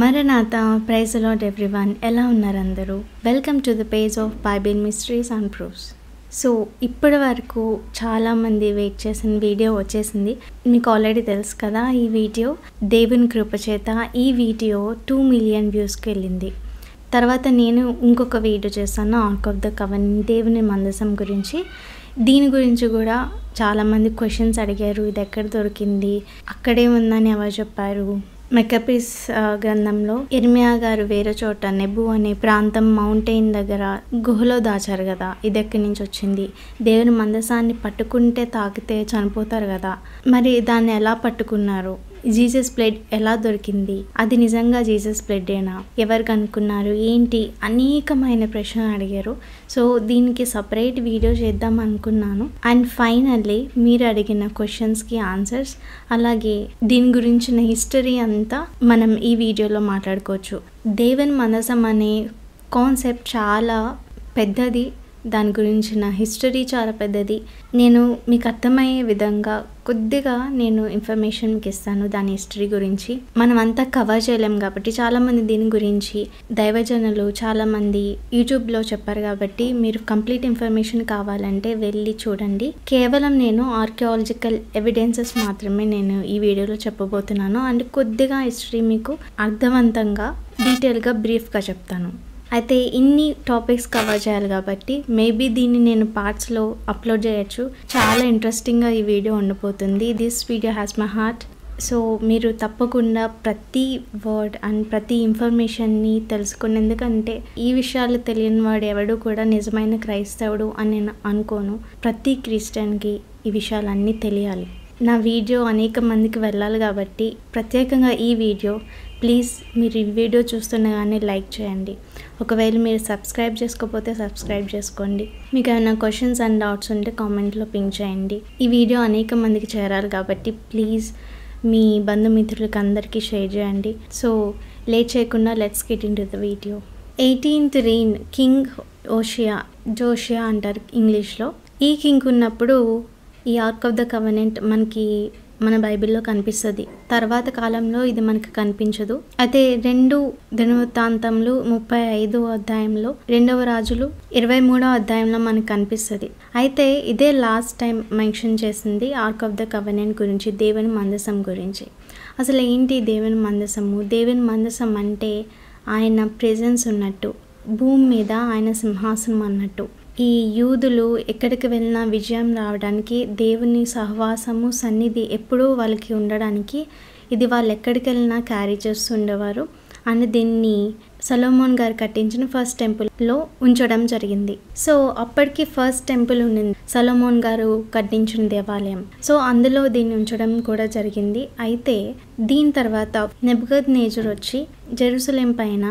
మరణాత praise lot everyone. ఎలా ఉన్నారు అందరూ welcome to the page of Bible mysteries and proofs. So ఇప్పటి వరకు చాలామంది వెయిట్ చేసిన వీడియో వచ్చేసింది. మీకు ఆల్రెడీ తెలుసు కదా ఈ వీడియో. దేవుని కృపచేత ఈ వీడియో టూ మిలియన్ వ్యూస్కి వెళ్ళింది. తర్వాత నేను ఇంకొక వీడియో చేస్తాను ఆర్క్ ఆఫ్ ద కవన్ దేవుని మందసం గురించి. దీని గురించి కూడా చాలామంది క్వశ్చన్స్ అడిగారు ఇది ఎక్కడ దొరికింది అక్కడే ఉందని ఎవరు చెప్పారు? మెకపీస్ గ్రంథంలో ఇర్మియా గారు వేరే చోట నెబు అనే ప్రాంతం మౌంటైన్ దగ్గర గుహలో దాచారు కదా ఇది ఎక్కడి నుంచి వచ్చింది. దేవుని మందసాన్ని పట్టుకుంటే తాకితే చనిపోతారు కదా మరి దాన్ని ఎలా పట్టుకున్నారు? జీసస్ బ్లడ్ ఎలా దొరికింది? అది నిజంగా జీసస్ బ్లడ్డేనా? ఎవరు కనుక్కున్నారు? ఏంటి? అనేకమైన ప్రశ్నలు అడిగారు. సో దీనికి సపరేట్ వీడియో చేద్దాం అనుకున్నాను. అండ్ ఫైనల్లీ మీరు అడిగిన క్వశ్చన్స్కి ఆన్సర్స్ అలాగే దీని గురించిన హిస్టరీ అంతా మనం ఈ వీడియోలో మాట్లాడుకోవచ్చు. దేవన్ మనసం అనే కాన్సెప్ట్ చాలా పెద్దది. దాని గురించిన హిస్టరీ చాలా పెద్దది. నేను మీకు అర్థమయ్యే విధంగా కొద్దిగా నేను ఇన్ఫర్మేషన్ మీకు ఇస్తాను దాని హిస్టరీ గురించి. మనం అంతా కవర్ చేయలేం కాబట్టి చాలామంది దీని గురించి దైవజనులు చాలామంది యూట్యూబ్లో చెప్పారు కాబట్టి మీరు కంప్లీట్ ఇన్ఫర్మేషన్ కావాలంటే వెళ్ళి చూడండి. కేవలం నేను ఆర్కియాలజికల్ ఎవిడెన్సెస్ మాత్రమే నేను ఈ వీడియోలో చెప్పబోతున్నాను. అండ్ కొద్దిగా హిస్టరీ మీకు అర్థవంతంగా డీటెయిల్గా బ్రీఫ్గా చెప్తాను. అయితే ఇన్ని టాపిక్స్ కవర్ చేయాలి కాబట్టి మేబీ దీన్ని నేను పార్ట్స్లో అప్లోడ్ చేయొచ్చు. చాలా ఇంట్రెస్టింగ్గా ఈ వీడియో ఉండిపోతుంది. This video has my heart so మీరు తప్పకుండా ప్రతి వర్డ్ అండ్ ప్రతి ఇన్ఫర్మేషన్ని తెలుసుకుని ఎందుకంటే ఈ విషయాలు తెలియని వాడు ఎవడు కూడా నిజమైన క్రైస్తవుడు అని నేను అనుకోను. ప్రతి క్రిస్టియన్కి ఈ విషయాలన్నీ తెలియాలి. నా వీడియో అనేక మందికి వెళ్ళాలి కాబట్టి ప్రత్యేకంగా ఈ వీడియో ప్లీజ్ మీరు ఈ వీడియో కానీ లైక్ చేయండి. ఒకవేళ మీరు సబ్స్క్రైబ్ చేసుకోకపోతే సబ్స్క్రైబ్ చేసుకోండి. మీకు ఏమైనా క్వశ్చన్స్ అండ్ డౌట్స్ ఉంటే కామెంట్లో పింక్ చేయండి. ఈ వీడియో అనేక మందికి చేరాలి కాబట్టి ప్లీజ్ మీ బంధుమిత్రులకి అందరికీ షేర్ చేయండి. సో లేట్ చేయకుండా let's get in to the video eighteenth reign king ఓషియా Josiah అంటారు ఇంగ్లీష్లో. ఈ కింగ్ ఉన్నప్పుడు ఈ ఆర్క్ ఆఫ్ ద కవనెంట్ మనకి మన బైబిల్లో కనిపిస్తుంది. తర్వాత కాలంలో ఇది మనకు కనిపించదు. అయితే రెండు దినవృత్తాంతంలో ముప్పై ఐదో అధ్యాయంలో రెండవ రాజులు ఇరవై మూడో అధ్యాయంలో మనకు కనిపిస్తుంది. అయితే ఇదే లాస్ట్ టైం మెన్షన్ చేసింది ఆర్క్ ఆఫ్ ద కవనెంట్ గురించి దేవుని మందసం గురించి. అసలు ఏంటి దేవుని మందసము? దేవుని మందసం అంటే ఆయన ప్రెజెన్స్ ఉన్నట్టు భూమి మీద ఆయన సింహాసనం అన్నట్టు. ఈ యూదులు ఎక్కడికి వెళ్ళినా విజయం రావడానికి దేవుని సహవాసము సన్నిధి ఎప్పుడూ వాళ్ళకి ఉండడానికి ఇది వాళ్ళు ఎక్కడికి వెళ్ళినా క్యారీ చేస్తుండేవారు అండ్ దీన్ని సలోమోన్ గారు కట్టించిన ఫస్ట్ టెంపుల్లో ఉంచడం జరిగింది. సో అప్పటికి ఫస్ట్ టెంపుల్ ఉండింది సలోమోన్ గారు కట్టించిన దేవాలయం. సో అందులో దీన్ని ఉంచడం కూడా జరిగింది. అయితే దీని తర్వాత నెబ్గద్ నేజర్ వచ్చి జెరూసలేం పైన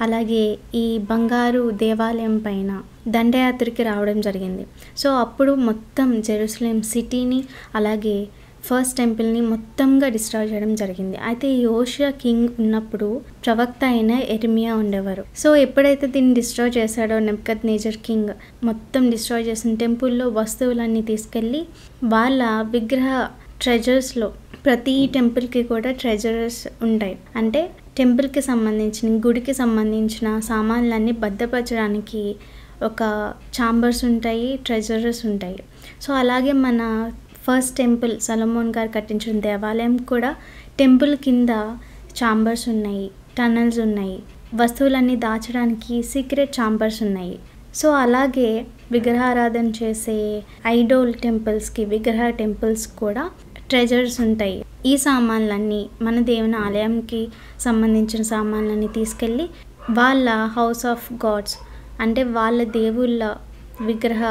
అలాగే ఈ బంగారు దేవాలయం పైన దండయాత్రకి రావడం జరిగింది. సో అప్పుడు మొత్తం జెరూసలేం సిటీని అలాగే ఫస్ట్ టెంపుల్ని మొత్తంగా డిస్ట్రాయ్ చేయడం జరిగింది. అయితే యోషియా కింగ్ ఉన్నప్పుడు ప్రవక్త అయిన ఎర్మియా ఉండేవారు. సో ఎప్పుడైతే దీన్ని డిస్ట్రాయ్ చేశాడో నెప్కత్ నేజర్ కింగ్ మొత్తం డిస్ట్రాయ్ చేసిన టెంపుల్లో వస్తువులన్నీ తీసుకెళ్ళి వాళ్ళ విగ్రహ ట్రెజర్స్లో ప్రతి టెంపుల్కి కూడా ట్రెజరర్స్ ఉంటాయి. అంటే టెంపుల్కి సంబంధించిన గుడికి సంబంధించిన సామాన్లన్నీ భద్రపరచడానికి ఒక ఛాంబర్స్ ఉంటాయి ట్రెజరర్స్ ఉంటాయి. సో అలాగే మన ఫస్ట్ టెంపుల్ సలమోన్ గారు కట్టించిన దేవాలయం కూడా టెంపుల్ కింద ఛాంబర్స్ ఉన్నాయి టనల్స్ ఉన్నాయి. వస్తువులన్నీ దాచడానికి సీక్రెట్ ఛాంబర్స్ ఉన్నాయి. సో అలాగే విగ్రహారాధన చేసే ఐడోల్ టెంపుల్స్కి విగ్రహ టెంపుల్స్ కూడా ట్రెజర్స్ ఉంటాయి. ఈ సామాన్లన్నీ మన దేవుని ఆలయంకి సంబంధించిన సామాన్లన్నీ తీసుకెళ్ళి వాళ్ళ హౌస్ ఆఫ్ గాడ్స్ అంటే వాళ్ళ దేవుళ్ళ విగ్రహ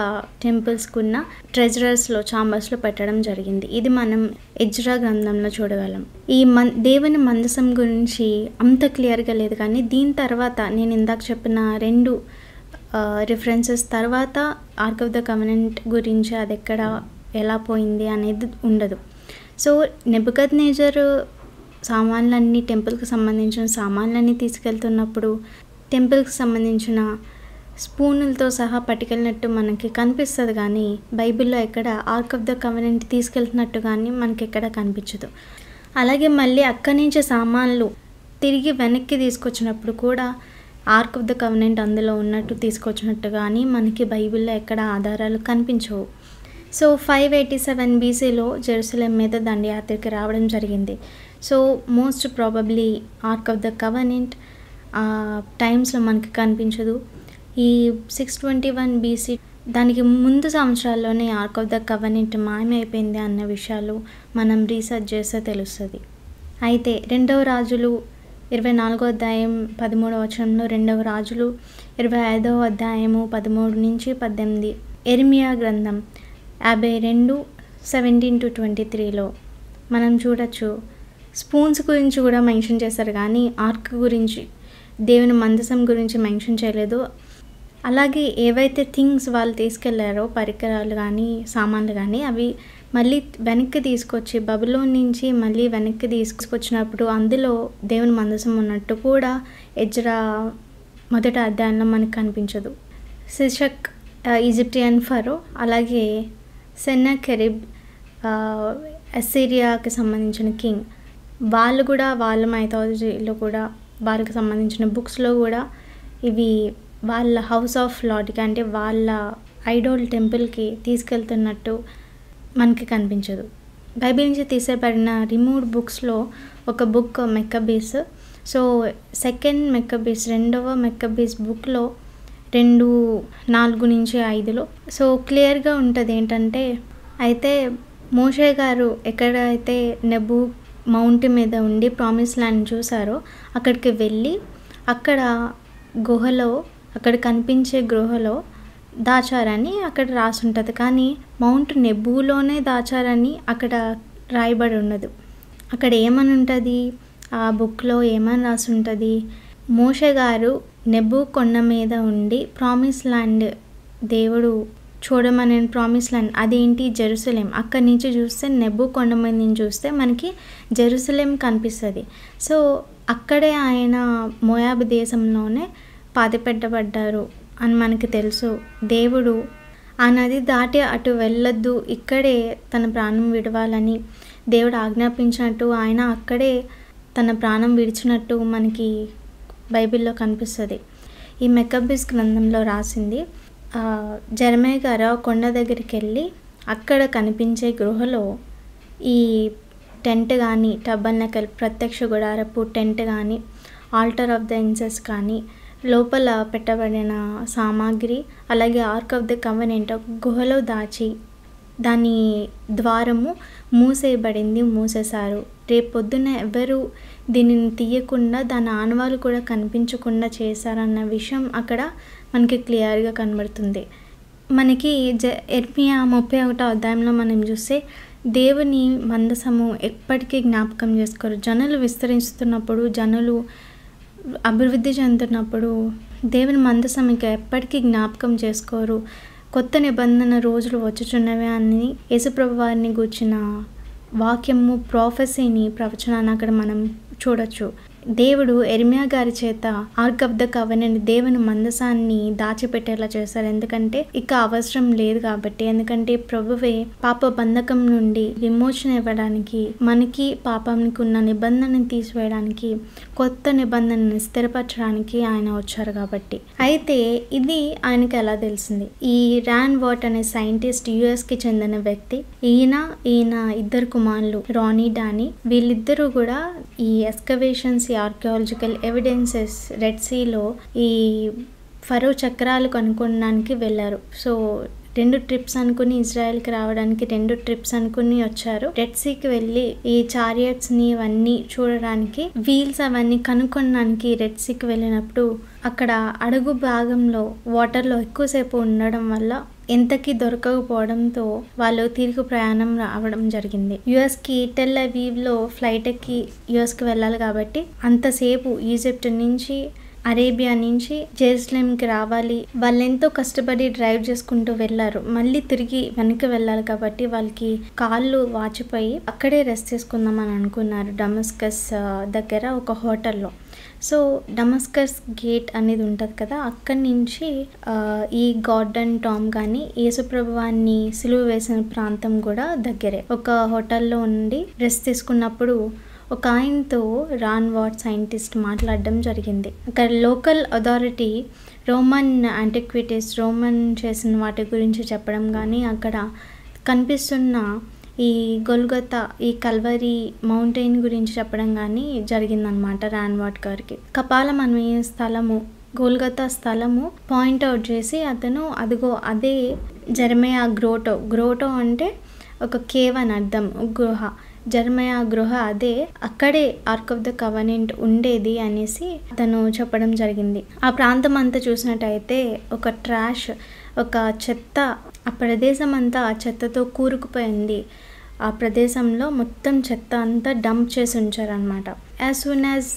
టెంపుల్స్కున్న ట్రెజరర్స్లో చాంబర్స్లో పెట్టడం జరిగింది. ఇది మనం ఎజ్రా గ్రంథంలో చూడగలం. ఈ మన్ దేవుని మందసం గురించి అంత క్లియర్గా లేదు కానీ దీని తర్వాత నేను ఇందాక చెప్పిన రెండు రిఫరెన్సెస్ తర్వాత ఆర్క్ ఆఫ్ ద కమనెంట్ గురించి అది ఎక్కడ ఎలా పోయింది అనేది ఉండదు. సో నెబద్ నేజర్ సామాన్లన్నీ టెంపుల్కి సంబంధించిన సామాన్లన్నీ తీసుకెళ్తున్నప్పుడు టెంపుల్కి సంబంధించిన స్పూనులతో సహా పట్టుకెళ్ళినట్టు మనకి కనిపిస్తుంది కానీ బైబిల్లో ఎక్కడ ఆర్క్ ఆఫ్ ద కవనెంట్ తీసుకెళ్తున్నట్టు కానీ మనకి ఎక్కడ కనిపించదు. అలాగే మళ్ళీ అక్కడి నుంచి సామాన్లు తిరిగి వెనక్కి తీసుకొచ్చినప్పుడు కూడా ఆర్క్ ఆఫ్ ద కవనెంట్ అందులో ఉన్నట్టు తీసుకొచ్చినట్టు కానీ మనకి బైబిల్లో ఎక్కడ ఆధారాలు కనిపించవు. సో ఫైవ్ ఎయిటీ సెవెన్ బీసీలో జెరూసలేం మీద దండయాత్రకి రావడం జరిగింది. So most probably ark of the covenant టైమ్స్లో మనకి కనిపించదు. ఈ సిక్స్ ట్వంటీ వన్ బీసీ దానికి ముందు సంవత్సరాల్లోనే ఆర్క్ ఆఫ్ ద కవనెంట్ మాయమైపోయింది అన్న విషయాలు మనం రీసెర్చ్ చేస్తే తెలుస్తుంది. అయితే రెండవ రాజులు ఇరవై నాలుగో అధ్యాయం పదమూడవ వచనంలో రెండవ రాజులు ఇరవై ఐదవ అధ్యాయము పదమూడు నుంచి పద్దెనిమిది. ఎర్మియా గ్రంథం యాభై రెండు సెవెంటీన్ టు ట్వంటీ త్రీలో మనం చూడొచ్చు. స్పూన్స్ గురించి కూడా మెన్షన్ చేశారు కానీ ఆర్క్ గురించి దేవుని మందసం గురించి మెన్షన్ చేయలేదు. అలాగే ఏవైతే థింగ్స్ వాళ్ళు తీసుకెళ్ళారో పరికరాలు కానీ సామాన్లు కానీ అవి మళ్ళీ వెనక్కి తీసుకొచ్చి బబులో నుంచి మళ్ళీ వెనక్కి తీసుకొచ్చినప్పుడు అందులో దేవుని మందసం ఉన్నట్టు కూడా ఎజ్రా మొదటి అధ్యాయంలో మనకు కనిపించదు. శిషక్ ఈజిప్టియన్ ఫరో అలాగే సెన్నకెరిబ్ అసిరియాకి సంబంధించిన కింగ్. వాళ్ళు కూడా వాళ్ళ మైథాలజీలో కూడా వాళ్ళకి సంబంధించిన బుక్స్లో కూడా ఇవి వాళ్ళ హౌస్ ఆఫ్ లాడ్కి అంటే వాళ్ళ ఐడోల్ టెంపుల్కి తీసుకెళ్తున్నట్టు మనకి కనిపించదు. బైబిల్ నుంచి తీసేబడిన రిమూవ్డ్ బుక్స్లో ఒక book Maccabees so second Maccabees రెండవ మెక్కబీస్ బుక్లో రెండు నాలుగు నుంచి ఐదులో. సో క్లియర్గా ఉంటుంది ఏంటంటే అయితే మోషే గారు ఎక్కడైతే నెబు మౌంట్ మీద ఉండి ప్రామిస్ ల్యాండ్ చూసారో అక్కడికి వెళ్ళి అక్కడ గుహలో అక్కడ కనిపించే గృహలో దాచారని అక్కడ రాసి ఉంటుంది కానీ మౌంట్ నెబ్బులోనే దాచారని అక్కడ రాయబడి ఉండదు అక్కడ ఏమని ఉంటుంది? ఆ బుక్లో ఏమని రాసి ఉంటుంది మోషే గారు నెబు కొండ మీద ఉండి ప్రామిస్ ల్యాండ్ దేవుడు చూడమని ప్రామిస్ ల్యాండ్. అదేంటి? జెరూసలేం. అక్కడి నుంచి చూస్తే నెబ్బు కొండ మీద నుంచి చూస్తే మనకి జెరూసలేం కనిపిస్తుంది. సో అక్కడే ఆయన మోయాబ్ దేశంలోనే పాతిపెట్టబడ్డారు అని మనకి తెలుసు. దేవుడు ఆ నది దాటి అటు వెళ్ళొద్దు ఇక్కడే తన ప్రాణం విడవాలని దేవుడు ఆజ్ఞాపించినట్టు ఆయన అక్కడే తన ప్రాణం విడిచినట్టు మనకి బైబిల్లో కనిపిస్తుంది. ఈ మెకబిస్ గ్రంథంలో రాసింది జరమయ్య గారు ఆ కొండ దగ్గరికి వెళ్ళి అక్కడ కనిపించే గృహలో ఈ టెంట్ కానీ టబ్బన్నకల్ ప్రత్యక్ష గుడారపు టెంట్ కానీ ఆల్టర్ ఆఫ్ ద ఇన్సెస్ కానీ లోపల పెట్టబడిన సామాగ్రి అలాగే ఆర్క్ ఆఫ్ ద కవనెంట్ ఒక గుహలో దాచి దాని ద్వారము మూసేయబడింది మూసేశారు. రేపు ఎవరు దీనిని తీయకుండా దాని ఆనవాలు కూడా కనిపించకుండా చేశారన్న విషయం అక్కడ మనకి క్లియర్గా కనబడుతుంది. మనకి జ ఎర్మియా ముప్పై ఒకటో అధ్యాయంలో మనం చూస్తే దేవుని మందసము ఎప్పటికీ జ్ఞాపకం చేసుకోరు. జనులు విస్తరిస్తున్నప్పుడు జనులు అభివృద్ధి చెందుతున్నప్పుడు దేవుని మందసం ఇంకా ఎప్పటికీ జ్ఞాపకం చేసుకోరు. కొత్త నిబంధన రోజులు వచ్చుచున్నవే అని యేసుప్రభు వారిని గూర్చిన వాక్యము ప్రాఫెసీని ప్రవచనాన్ని అక్కడ మనం చూడొచ్చు. దేవుడు ఎర్మియా గారి చేత ఆర్క్ ఆఫ్ ద కవనెంట్ దేవుని మందసాన్ని దాచిపెట్టేలా చేశారు. ఎందుకంటే ఇక అవసరం లేదు కాబట్టి. ఎందుకంటే ప్రభువే పాప బంధకం నుండి విమోచన ఇవ్వడానికి మనకి పాపానికి ఉన్న నిబంధనని తీసివేయడానికి కొత్త నిబంధనని స్థిరపరచడానికి ఆయన వచ్చారు కాబట్టి. అయితే ఇది ఆయనకి ఎలా తెలిసింది? ఈ ర్యాన్ వాట్ అనే సైంటిస్ట్ యుఎస్కి చెందిన వ్యక్తి ఈయన ఈయన ఇద్దరు కుమారులు రానీ డానీ. వీళ్ళిద్దరూ కూడా ఈ ఎస్కవేషన్స్ ఆర్కియాలజికల్ ఎవిడెన్సెస్ రెడ్ సీలో ఈ ఫరో చక్రాలు కనుక్కోవడానికి వెళ్ళారు. సో రెండు ట్రిప్స్ అనుకుని ఇజ్రాయెల్కి రావడానికి రెండు ట్రిప్స్ అనుకుని వచ్చారు. రెడ్ సీకి వెళ్ళి ఈ చారియట్స్ని ఇవన్నీ చూడడానికి వీల్స్ అవన్నీ కనుక్కోడానికి రెడ్ సీకి వెళ్ళినప్పుడు అక్కడ అడుగు భాగంలో వాటర్లో ఎక్కువసేపు ఉండడం వల్ల ఎంతకి దొరకకపోవడంతో వాళ్ళు తిరిగి ప్రయాణం రావడం జరిగింది. యుఎస్కి టెల్ అవీవ్లో ఫ్లైట్ ఎక్కి యుఎస్కి వెళ్ళాలి కాబట్టి అంతసేపు ఈజిప్ట్ నుంచి అరేబియా నుంచి జెరూసలేంకి రావాలి. వాళ్ళు ఎంతో కష్టపడి డ్రైవ్ చేసుకుంటూ వెళ్ళారు. మళ్ళీ తిరిగి వెనక్కి వెళ్ళాలి కాబట్టి వాళ్ళకి కాళ్ళు వాచిపోయి అక్కడే రెస్ట్ తీసుకుందాం అని అనుకున్నారు డమస్కస్ దగ్గర ఒక హోటల్లో. సో డమస్కస్ గేట్ అనేది ఉంటుంది కదా అక్కడి నుంచి ఈ గార్డెన్ టామ్ కానీ యేసుప్రభువాన్ని సిలువ వేసిన ప్రాంతం కూడా దగ్గరే. ఒక హోటల్లో ఉండి రెస్ట్ తీసుకున్నప్పుడు ఒక ఆయనతో రాన్ వాట్ సైంటిస్ట్ మాట్లాడడం జరిగింది. అక్కడ local authority Roman antiquities Roman చేసిన వాటి గురించి చెప్పడం కానీ అక్కడ కనిపిస్తున్న ఈ గొల్గొత ఈ కల్వరి మౌంటైన్ గురించి చెప్పడం కానీ జరిగిందనమాట రాన్వాట్ గారికి. కపాలం అనే స్థలము గోల్గతా స్థలము పాయింట్ అవుట్ చేసి అతను అదిగో అదే జర్మయా గ్రోటో. గ్రోటో అంటే ఒక కేవ్ అని అర్థం గుహ. జర్మయా గృహ అదే అక్కడే ఆర్క్ ఆఫ్ ద కవనెంట్ ఉండేది అనేసి తను చెప్పడం జరిగింది. ఆ ప్రాంతం అంతా చూసినట్టయితే ఒక ట్రాష్ ఒక చెత్త ఆ ప్రదేశం అంతా ఆ చెత్తతో కూరుకుపోయింది. ఆ ప్రదేశంలో మొత్తం చెత్త అంతా డంప్ చేసి ఉంచారనమాట యాజ్ సూన్ యాజ్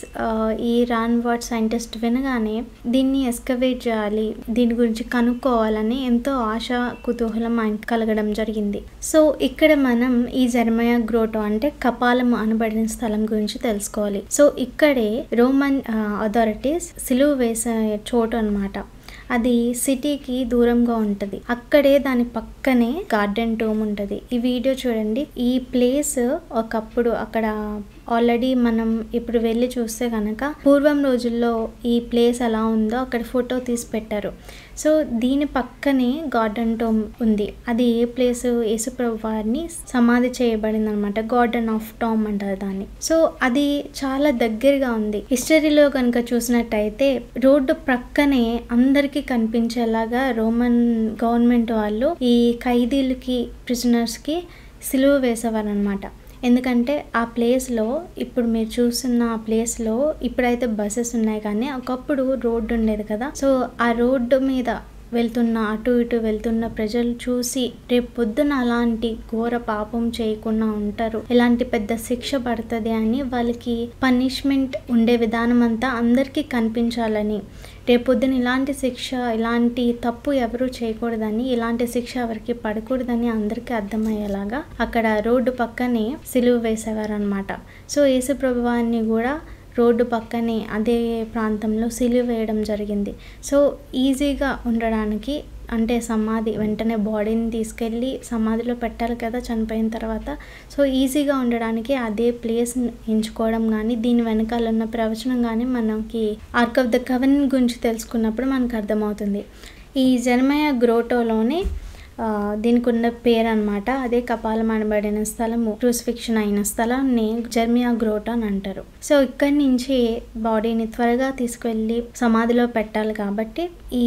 ఈ రాన్ వాట్ సైంటిస్ట్ వినగానే దీన్ని ఎస్కవేట్ చేయాలి దీని గురించి కనుక్కోవాలని ఎంతో ఆశ కుతూహలం కలగడం జరిగింది. సో ఇక్కడ మనం ఈ జర్మయా గ్రోటో అంటే కపాలము అనబడిన స్థలం గురించి తెలుసుకోవాలి. సో ఇక్కడే రోమన్ అథారిటీస్ సిలువ వేసే చోటు అనమాట అది సిటీకి దూరంగా ఉంటుంది. అక్కడే దాని పక్కనే గార్డెన్ టోమ్ ఉంటుంది. ఈ వీడియో చూడండి. ఈ ప్లేస్ ఒకప్పుడు అక్కడ ఆల్రెడీ మనం ఇప్పుడు వెళ్ళి చూస్తే కనుక పూర్వం రోజుల్లో ఈ ప్లేస్ ఎలా ఉందో అక్కడ ఫోటో తీసి పెట్టారు. సో దీని పక్కనే గార్డెన్ టోమ్ ఉంది. అది ఏ ప్లేస్ యేసుప్రభు వారిని సమాధి చేయబడింది అనమాట గార్డెన్ ఆఫ్ టామ్ అంటారు దాన్ని. సో అది చాలా దగ్గరగా ఉంది. హిస్టరీలో కనుక చూసినట్టయితే రోడ్డు ప్రక్కనే అందరికీ కనిపించేలాగా రోమన్ గవర్నమెంట్ వాళ్ళు ఈ ఖైదీలకి ప్రిజనర్స్కి సిలువ వేసేవారు అనమాట ఎందుకంటే ఆ ప్లేస్లో ఇప్పుడు మీరు చూస్తున్న ఆ ప్లేస్లో ఇప్పుడైతే బస్సెస్ ఉన్నాయి కానీ ఒకప్పుడు రోడ్డు ఉండేది కదా. సో ఆ రోడ్డు మీద వెళ్తున్న అటు ఇటు వెళ్తున్న ప్రజలు చూసి రేపు పొద్దున అలాంటి ఘోర పాపం చేయకుండా ఉంటారు. ఇలాంటి పెద్ద శిక్ష పడుతుంది అని వాళ్ళకి పనిష్మెంట్ ఉండే విధానం అంతా అందరికీ కనిపించాలని రేపొద్దున ఇలాంటి శిక్ష ఇలాంటి తప్పు ఎవరూ చేయకూడదని ఇలాంటి శిక్ష ఎవరికి పడకూడదని అందరికీ అర్థమయ్యేలాగా అక్కడ రోడ్డు పక్కనే సిలువ వేసేవారనమాట సో యేసు ప్రభువాన్ని కూడా రోడ్డు పక్కనే అదే ప్రాంతంలో సిలువ వేయడం జరిగింది. సో ఈజీగా ఉండడానికి అంటే సమాధి వెంటనే బాడీని తీసుకెళ్ళి సమాధిలో పెట్టాలి కదా చనిపోయిన తర్వాత. సో ఈజీగా ఉండడానికి అదే ప్లేస్ ఎంచుకోవడం కానీ దీని వెనకాల ఉన్న ప్రవచనం కానీ మనకి ఆర్క్ ఆఫ్ ద కవన్ గురించి తెలుసుకున్నప్పుడు మనకు అర్థమవుతుంది. ఈ జన్మయ గ్రోటోలోనే దీనికి ఉన్న పేరు అనమాట అదే కపాలం అనబడిన స్థలము క్రూసిఫిక్షన్ అయిన స్థలాన్ని జర్మియా గ్రోట్ అని అంటారు. సో ఇక్కడి నుంచి బాడీని త్వరగా తీసుకెళ్ళి సమాధిలో పెట్టాలి కాబట్టి ఈ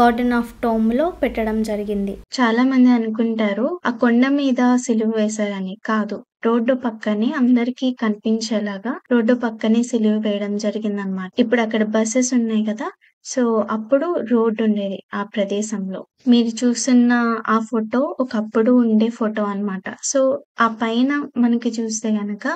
గార్డెన్ ఆఫ్ టోమ్లో పెట్టడం జరిగింది. చాలా మంది అనుకుంటారు ఆ కొండ మీద సిలువ వేశారని కాదు. రోడ్డు పక్కనే అందరికీ కనిపించేలాగా రోడ్డు పక్కనే సిలువ వేయడం జరిగిందనమాట ఇప్పుడు అక్కడ బస్సెస్ ఉన్నాయి కదా సో అప్పుడు రోడ్డు ఉండేది ఆ ప్రదేశంలో. మీరు చూస్తున్న ఆ ఫోటో ఒకప్పుడు ఉండే ఫోటో అన్నమాట. సో ఆ పైన మనకి చూస్తే గనక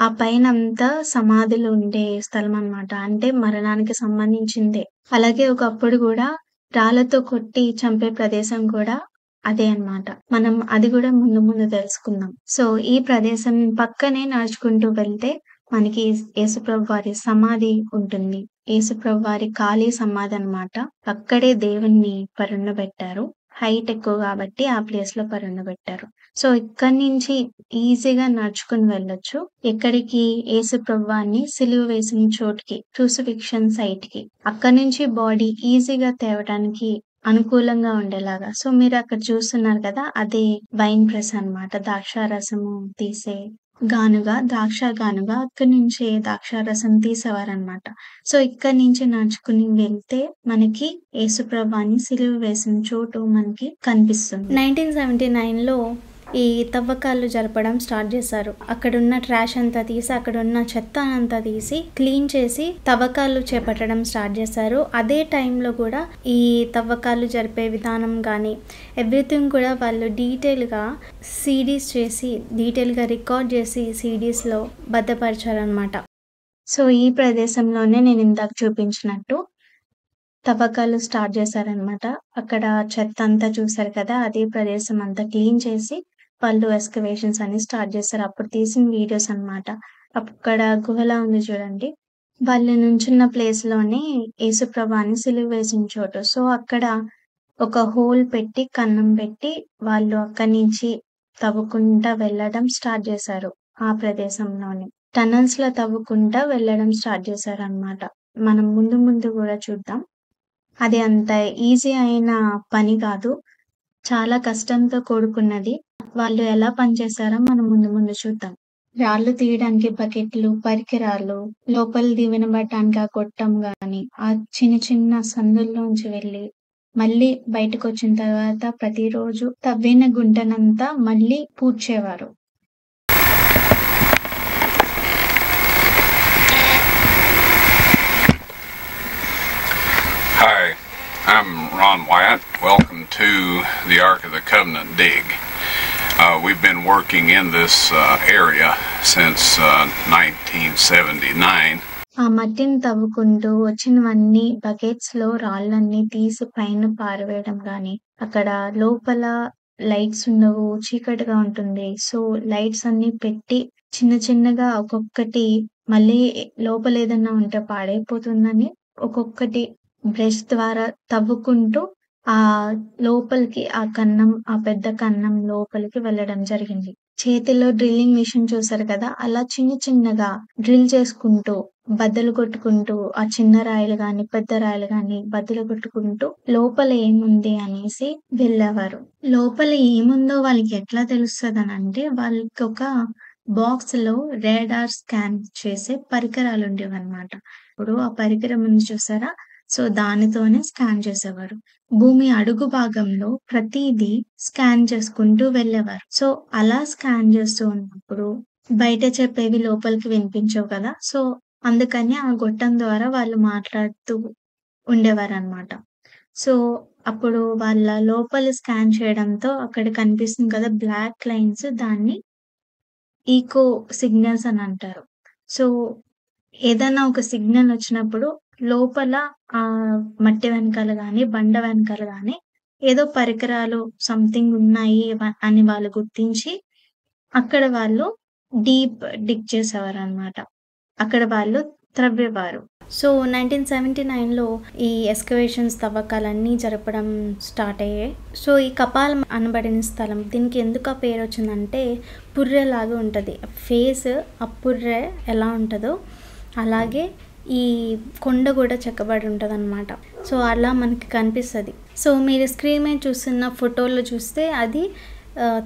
ఆ పైన అంతా సమాధులు ఉండే స్థలం అన్నమాట. అంటే మరణానికి సంబంధించిందే. అలాగే ఒకప్పుడు కూడా రాళ్ళతో కొట్టి చంపే ప్రదేశం కూడా అదే అన్నమాట. మనం అది కూడా ముందు ముందు తెలుసుకుందాం. సో ఈ ప్రదేశం పక్కనే నడుచుకుంటూ వెళ్తే మనకి యేసుప్రభు వారి సమాధి ఉంటుంది. యేసుప్రభు వారి ఖాళీ సమాధి అన్నమాట. అక్కడే దేవుణ్ణి పరుండబెట్టారు. హైట్ ఎక్కువ కాబట్టి ఆ ప్లేస్లో పరుండబెట్టారు. సో ఇక్కడి నుంచి ఈజీగా నడుచుకుని వెళ్ళొచ్చు. ఎక్కడికి? యేసు ప్రభువాన్ని సిలువ వేసిన చోటుకి క్రూసిఫిక్షన్ సైట్కి అక్కడి నుంచి బాడీ ఈజీగా తేవడానికి అనుకూలంగా ఉండేలాగా. సో మీరు అక్కడ చూస్తున్నారు కదా అదే వైన్ ప్రెస్ అన్నమాట. ద్రాక్షారసము తీసే గానుగా ద్రాక్ష గానుగా అక్కడి నుంచే ద్రాక్షారసం తీసేవారనమాట సో ఇక్కడి నుంచి నడుచుకుని వెళ్తే మనకి యేసుప్రభాని సిలువ వేసిన చోటు మనకి కనిపిస్తుంది. నైన్టీన్ సెవెంటీ నైన్లో ఈ తవ్వకాలు జరపడం స్టార్ట్ చేశారు. అక్కడున్న ట్రాష్ అంతా తీసి అక్కడున్న చెత్త అంతా తీసి క్లీన్ చేసి తవ్వకాలు చేపట్టడం స్టార్ట్ చేశారు. అదే టైంలో కూడా ఈ తవ్వకాలు జరిపే విధానం కానీ ఎవ్రీథింగ్ కూడా వాళ్ళు డీటెయిల్గా సీడీస్ చేసి డీటెయిల్గా రికార్డ్ చేసి సీడీస్లో భద్రపరిచారనమాట సో ఈ ప్రదేశంలోనే నేను ఇందాక చూపించినట్టు తవ్వకాలు స్టార్ట్ చేశారనమాట అక్కడ చెత్త అంతా చూసారు కదా అదే ప్రదేశం అంతా క్లీన్ చేసి వాళ్ళు ఎస్కవేషన్స్ అన్ని స్టార్ట్ చేస్తారు అప్పుడు తీసిన వీడియోస్ అన్నమాట అక్కడ గుహలా ఉంది చూడండి వాళ్ళు నుంచున్న ప్లేస్లోనే యేసుప్రభాని సిలువ వేసిన చోటు సో అక్కడ ఒక హోల్ పెట్టి కన్నం పెట్టి వాళ్ళు అక్కడి నుంచి తవ్వుకుంటా వెళ్ళడం స్టార్ట్ చేశారు ఆ ప్రదేశంలోనే టనల్స్‌లో తవ్వుకుంటా వెళ్ళడం స్టార్ట్ చేశారనమాట. మనం ముందు ముందు కూడా చూద్దాం. అది అంత ఈజీ అయిన పని కాదు. చాలా కష్టంతో కూడుకున్నది. వాళ్ళు ఎలా పనిచేశారో మనం ముందు ముందు చూద్దాం. రాళ్ళు తీయడానికి బకెట్లు, పరికరాలు, లోపలిది వినబడటానికి ఆ గొట్టం గాని, ఆ చిన్న చిన్న సందుల్లోంచి వెళ్ళి, మళ్ళీ బయటకు వచ్చిన తర్వాత ప్రతిరోజు తవ్విన గుంటనంతా మళ్ళీ పూడ్చేవారు. Hi, I'm Ron Wyatt. Welcome to the Ark of the Covenant dig. Uh, we've been working in this uh, area since uh, 1979. ఆ మట్టిని తవ్వుకుంటూ వచ్చినవన్నీ బకెట్స్‌లో రాళ్ళన్నీ తీసి పైన పారవేయడం గాని, అక్కడ లోపల లైట్స్ ఉండవు. చీకటిగా ఉంటుంది. సో, లైట్స్ అన్ని పెట్టి చిన్న చిన్నగా ఒక్కొక్కటి మళ్ళీ లోపల ఏదన్నా ఉంటే పాడైపోతుందని ఒక్కొక్కటి బ్రష్ ద్వారా తవ్వుకుంటూ ఆ లోపలికి ఆ కన్నం ఆ పెద్ద కన్నం లోపలికి వెళ్ళడం జరిగింది. చేతిలో డ్రిల్లింగ్ మిషన్ చూసారు కదా! అలా చిన్న చిన్నగా డ్రిల్ చేసుకుంటూ, బద్దలు కొట్టుకుంటూ, ఆ చిన్న రాయిలు గాని, పెద్ద రాయిలు గాని బద్దలు కొట్టుకుంటూ లోపల ఏముంది అనేసి వెళ్ళేవారు. లోపల ఏముందో వాళ్ళకి ఎట్లా తెలుస్తదనంటే బాక్స్లో రేడార్ స్కాన్ చేసే పరికరాలు ఉండేవన్నమాట ఇప్పుడు ఆ పరికరం ఉంది చూసారా? సో, దానితోనే స్కాన్ చేసేవారు. భూమి అడుగు భాగంలో ప్రతిదీ స్కాన్ చేసుకుంటూ వెళ్ళేవారు. సో, అలా స్కాన్ చేస్తూ ఉన్నప్పుడు బయట చెప్పేవి లోపలికి వినిపించవు కదా! సో, అందుకని ఆ గొట్టం ద్వారా వాళ్ళు మాట్లాడుతూ ఉండేవారు అనమాట సో, అప్పుడు వాళ్ళ లోపల స్కాన్ చేయడంతో అక్కడ కనిపిస్తుంది కదా! బ్లాక్ లైన్స్ దాన్ని ఈకో సిగ్నల్స్ అని అంటారు. సో, ఏదైనా ఒక సిగ్నల్ వచ్చినప్పుడు లోపల ఆ మట్టి వెనకాల గాని, బండ వెనకాల గాని ఏదో పరికరాలు సంథింగ్ ఉన్నాయి అని వాళ్ళు గుర్తించి అక్కడ వాళ్ళు డీప్ డిగ్ చేసేవారనమాట. అక్కడ వాళ్ళు త్రవ్వేవారు. సో, 1979లో ఈ ఎస్కవేషన్స్ తవ్వకాలన్నీ జరపడం స్టార్ట్ అయ్యాయి. సో, ఈ కపాలం అనబడిన స్థలం దీనికి ఎందుకు ఆ పేరొచ్చిందంటే పుర్రెలాగా ఉంటుంది ఫేస్ ఆ పుర్రె ఎలా ఉంటుందో అలాగే ఈ కొండ కూడా చెక్కబడి ఉంటదనమాట. సో, అలా మనకి కనిపిస్తుంది సో, మీరు స్క్రీన్ మీద చూస్తున్న ఫోటోలో చూస్తే అది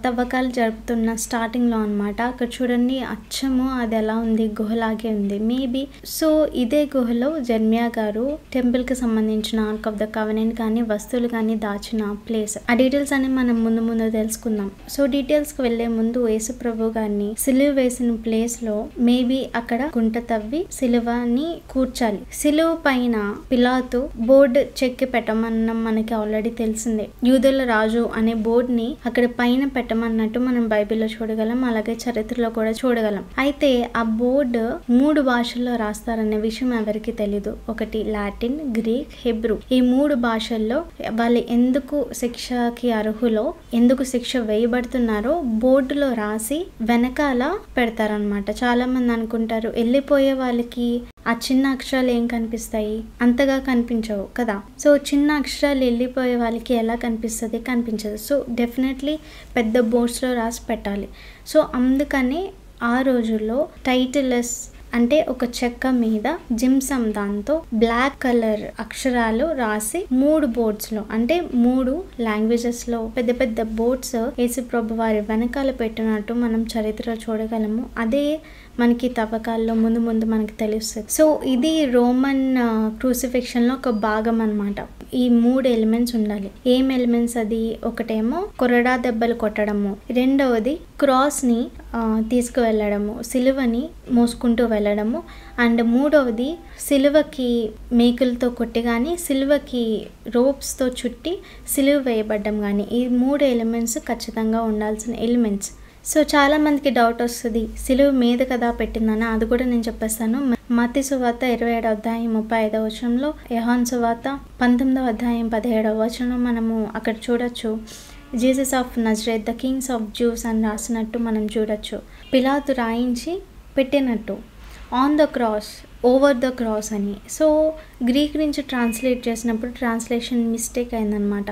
తవ్వకాలు జరుపుతున్న స్టార్టింగ్‌లో అనమాట. అక్కడ చూడండి అచ్చము అది ఎలా ఉంది గుహలాగే ఉంది. మేబీ సో, ఇదే గుహలో జెర్మియా గారు టెంపుల్‌కి సంబంధించిన ఆర్క్ ఆఫ్ ద కవనెంట్ కానీ, వస్తువులు కానీ దాచిన ప్లేస్. ఆ డీటెయిల్స్ అన్ని మనం ముందు ముందు తెలుసుకుందాం. సో, డీటెయిల్స్‌కి వెళ్ళే ముందు యేసుప్రభు గారిని సిలువ వేసిన ప్లేస్‌లో మేబీ అక్కడ గుంట తవ్వి సిలువని కూర్చాలి. సిలువ పైన పిలాతు బోర్డు చెక్కి పెట్టమన్న మనకి ఆల్రెడీ తెలిసిందే. యూదుల రాజు అనే బోర్డ్‌ని అక్కడ పైన పెట్టమన్నట్టు మనం బైబిల్‌లో చూడగలం. అలాగే చరిత్రలో కూడా చూడగలం. అయితే ఆ బోర్డు మూడు భాషల్లో రాస్తారనే విషయం ఎవరికి తెలీదు. ఒకటి లాటిన్, గ్రీక్, హెబ్రూ. ఈ మూడు భాషల్లో వాళ్ళు ఎందుకు శిక్షకి అర్హులో, ఎందుకు శిక్ష వేయబడుతున్నారో బోర్డులో రాసి వెనకాల పెడతారనమాట. చాలామంది అనుకుంటారు వెళ్ళిపోయే వాళ్ళకి ఆ చిన్న అక్షరాలు ఏం కనిపిస్తాయి? అంతగా కనిపించవు కదా! సో, చిన్న అక్షరాలు వెళ్ళిపోయే వాళ్ళకి ఎలా కనిపిస్తుంది కనిపించదు. సో, డెఫినెట్‌లీ పెద్ద బోర్డ్స్‌లో రాసి పెట్టాలి. సో, అందుకని ఆ రోజుల్లో టైటిల్స్ అంటే ఒక చెక్క మీద జిమ్సమ్ దాంతో బ్లాక్ కలర్ అక్షరాలు రాసి మూడు బోర్డ్స్లో అంటే మూడు లాంగ్వేజెస్లో పెద్ద పెద్ద బోర్డ్స్ యేసుప్రభు వారి వెనకాల పెట్టినట్టు మనం చరిత్రలో చూడగలము. అదే మనకి తవ్వకాల్లో ముందు ముందు మనకి తెలుస్తుంది సో, ఇది రోమన్ క్రూసిఫిక్షన్‌లో ఒక భాగం అనమాట. ఈ మూడు ఎలిమెంట్స్ ఉండాలి. ఏం ఎలిమెంట్స్ అది? ఒకటేమో కొరడా దెబ్బలు కొట్టడము. రెండవది క్రాస్‌ని ని తీసుకువెళ్ళడము. సిలువని మోసుకుంటూ వెళ్ళడము. అండ్ మూడవది సిలువకి మేకులతో కొట్టి కానీ సిలువకి రోప్స్‌తో చుట్టి సిలువ వేయబడ్డం కానీ ఈ మూడు ఎలిమెంట్స్ ఖచ్చితంగా ఉండాల్సిన ఎలిమెంట్స్. సో, చాలామందికి డౌట్ వస్తుంది సిలువ మీద కదా పెట్టిందని. అది కూడా నేను చెప్పేస్తాను. మతి సువాత ఇరవై 27వ అధ్యాయం 35వ వచనంలో, యహాన్ సువాత పంతొమ్మిదవ అధ్యాయం 17వ వచనం మనము అక్కడ చూడొచ్చు. Jesus of Nazareth the kings of Jews అని రాసినట్టు మనం చూడొచ్చు. పిలాతు రాయించి పెట్టినట్టు. On the cross over the cross అని సో గ్రీక్ నుంచి ట్రాన్స్లేట్ చేసినప్పుడు ట్రాన్స్లేషన్ మిస్టేక్ అయిందనమాట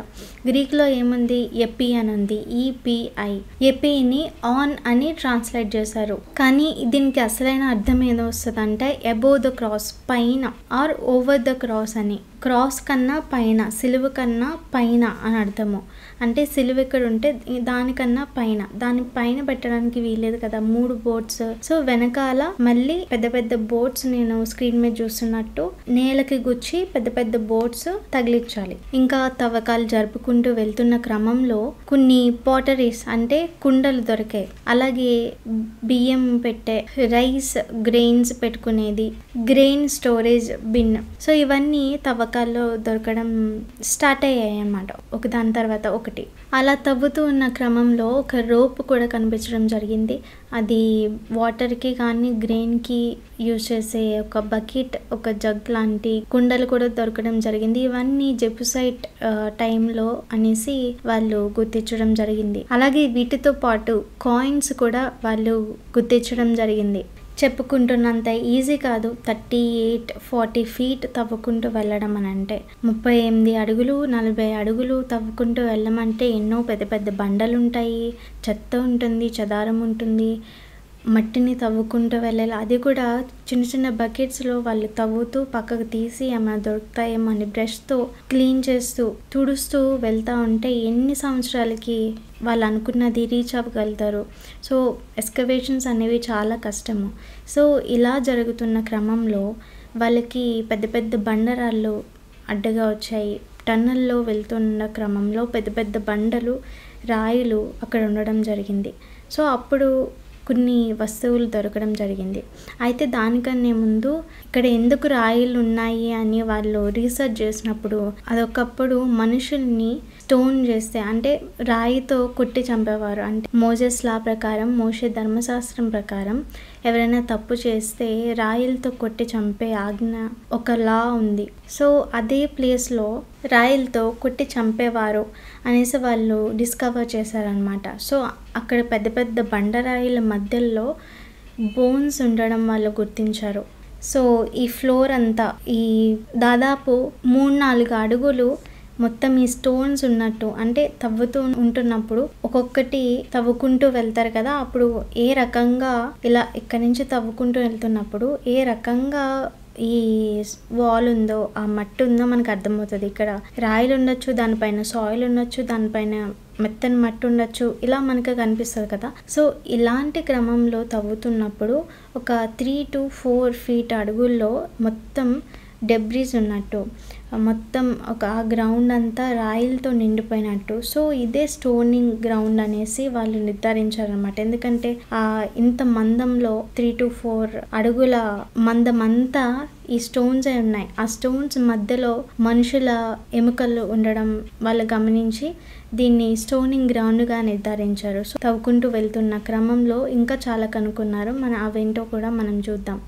గ్రీక్లో ఏముంది? ఎపి అని ఉంది. ఈపిఐ ఎపిని ఆన్ అని ట్రాన్స్లేట్ చేశారు. కానీ దీనికి అసలైన అర్థం ఏదో వస్తుందంటే అబోవ్ ద క్రాస్ పైన ఆర్ ఓవర్ ద క్రాస్ అని. క్రాస్ కన్నా పైన సిలువ కన్నా పైన అని అర్థము. అంటే సిలువ ఇక్కడ ఉంటే దానికన్నా పైన. దాని పైన పెట్టడానికి వీలేదు కదా మూడు బోట్స్ సో వెనకాల మళ్ళీ పెద్ద పెద్ద బోట్స్ నేను స్క్రీన్ మీద చూస్తున్నట్టు నేలకి గుచ్చి పెద్ద పెద్ద బోట్స్ తగిలించాలి. ఇంకా తవ్వకాలు జరుపుకుంటూ వెళ్తున్న క్రమంలో కొన్ని పాటరీస్ అంటే కుండలు దొరికాయి. అలాగే బియ్యం పెట్టే రైస్ గ్రెయిన్స్ పెట్టుకునేది గ్రెయిన్ స్టోరేజ్ బిన్ సో ఇవన్నీ తవ్వకాల్లో దొరకడం స్టార్ట్ అయ్యాయి అన్నమాట ఒక దాని తర్వాత ఒకటి. అలా తవ్వుతూ ఉన్న క్రమంలో ఒక రోప్ కూడా కనిపించడం జరిగింది. అది వాటర్కి కానీ గ్రెయిన్కి యూజ్ చేసే ఒక బకెట్ ఒక జగ్ లాంటి కుండలు కూడా దొరకడం జరిగింది. ఇవన్నీ జెపుసైట్ టైంలో అనేసి వాళ్ళు గుర్తించడం జరిగింది. అలాగే వీటితో పాటు కాయిన్స్ కూడా వాళ్ళు గుర్తించడం జరిగింది. చెప్పుకుంటున్నంత ఈజీ కాదు. థర్టీ ఎయిట్ ఫార్టీ ఫీట్ తవ్వుకుంటూ వెళ్ళడం అని అంటే ముప్పై ఎనిమిది అడుగులు నలభై అడుగులు తవ్వుకుంటూ వెళ్ళమంటే ఎన్నో పెద్ద పెద్ద బండలు ఉంటాయి చెత్త ఉంటుంది చదారం ఉంటుంది. మట్టిని తవ్వుకుంటూ వెళ్ళాలి. అది కూడా చిన్న చిన్న బకెట్స్లో వాళ్ళు తవ్వుతూ పక్కకు తీసి ఏమైనా దొరుకుతాయేమో అని బ్రష్తో క్లీన్ చేస్తూ తుడుస్తూ వెళ్తూ ఉంటే ఎన్ని సంవత్సరాలకి వాళ్ళు అనుకున్నది రీచ్ అవ్వగలుగుతారు. సో ఎస్కవేషన్స్ అనేవి చాలా కష్టము. సో ఇలా జరుగుతున్న క్రమంలో వాళ్ళకి పెద్ద పెద్ద బండరాళ్ళు అడ్డగా వచ్చాయి. టన్నల్లో వెళ్తున్న క్రమంలో పెద్ద పెద్ద బండలు రాయిలు అక్కడ ఉండడం జరిగింది. సో అప్పుడు కొన్ని వస్తువులు దొరకడం జరిగింది. అయితే దానికన్నా ముందు ఇక్కడ ఎందుకు రాయిలు ఉన్నాయి అని వాళ్ళు రీసెర్చ్ చేసినప్పుడు అదొకప్పుడు మనుషుల్ని స్టోన్ చేస్తే అంటే రాయితో కొట్టి చంపేవారు. అంటే మోజెస్ లా ప్రకారం మోషే ధర్మశాస్త్రం ప్రకారం ఎవరైనా తప్పు చేస్తే రాయిలతో కొట్టి చంపే ఆజ్ఞ ఒక లా ఉంది. సో అదే ప్లేస్లో రాయిలతో కొట్టి చంపేవారు అనేసి వాళ్ళు డిస్కవర్ చేశారనమాట సో అక్కడ పెద్ద పెద్ద బండరాయిల మధ్యలో బోన్స్ ఉండడం వాళ్ళు గుర్తించారు. సో ఈ ఫ్లోర్ అంతా ఈ దాదాపు మూడు నాలుగు అడుగులు మొత్తం ఈ స్టోన్స్ ఉన్నట్టు అంటే తవ్వుతూ ఉంటున్నప్పుడు ఒక్కొక్కటి తవ్వుకుంటూ వెళ్తారు కదా అప్పుడు ఏ రకంగా ఇలా ఇక్కడి నుంచి తవ్వుకుంటూ వెళ్తున్నప్పుడు ఏ రకంగా ఈ వాల్ ఉందో ఆ మట్టి ఉందో మనకు అర్థమవుతుంది. ఇక్కడ రాయిలు ఉండొచ్చు దానిపైన సాయిల్ ఉండొచ్చు దానిపైన మెత్తని మట్టి ఉండొచ్చు ఇలా మనకు కనిపిస్తుంది కదా. సో ఇలాంటి క్రమంలో తవ్వుతున్నప్పుడు ఒక త్రీ టు ఫోర్ ఫీట్ అడుగుల్లో మొత్తం డెబ్రీస్ ఉన్నట్టు. మొత్తం ఒక ఆ గ్రౌండ్ అంతా రాయిలతో నిండిపోయినట్టు. సో ఇదే స్టోనింగ్ గ్రౌండ్ అనేసి వాళ్ళు నిర్ధారించారనమాట ఎందుకంటే ఆ ఇంత మందంలో త్రీ టు ఫోర్ అడుగుల మందం అంతా ఈ స్టోన్స్ ఉన్నాయి. ఆ స్టోన్స్ మధ్యలో మనుషుల ఎముకలు ఉండడం వాళ్ళు గమనించి దీన్ని స్టోనింగ్ గ్రౌండ్గా నిర్ధారించారు. సో తవ్వుకుంటూ వెళ్తున్న క్రమంలో ఇంకా చాలా కనుక్కున్నారు. మన అవేంటో కూడా మనం చూద్దాం.